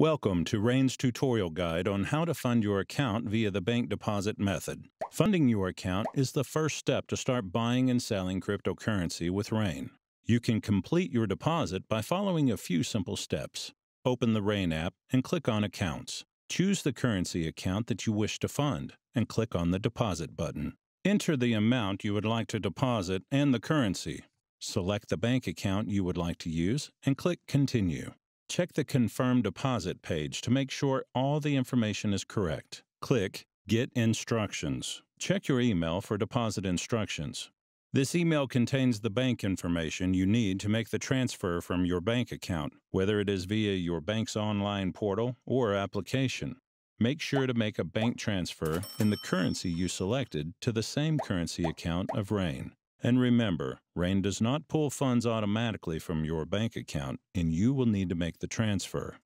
Welcome to Rain's tutorial guide on how to fund your account via the bank deposit method. Funding your account is the first step to start buying and selling cryptocurrency with Rain. You can complete your deposit by following a few simple steps. Open the Rain app and click on Accounts. Choose the currency account that you wish to fund and click on the Deposit button. Enter the amount you would like to deposit and the currency. Select the bank account you would like to use and click Continue. Check the Confirm Deposit page to make sure all the information is correct. Click Get Instructions. Check your email for deposit instructions. This email contains the bank information you need to make the transfer from your bank account, whether it is via your bank's online portal or application. Make sure to make a bank transfer in the currency you selected to the same currency account of RAIN. And remember, RAIN does not pull funds automatically from your bank account, and you will need to make the transfer.